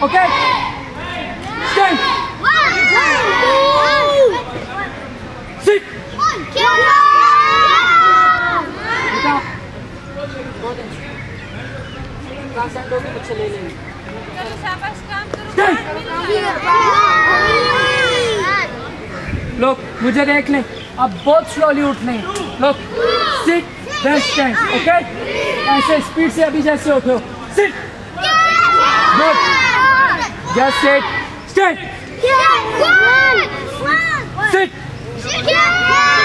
Okay? Stand. Sit. ले लेंगे मुझे देख लें। अब बहुत स्लोली उठने हैं। लोग सिट देन स्टैंड ओके ऐसे स्पीड से अभी जैसे उठो। Sit good just sit stand sit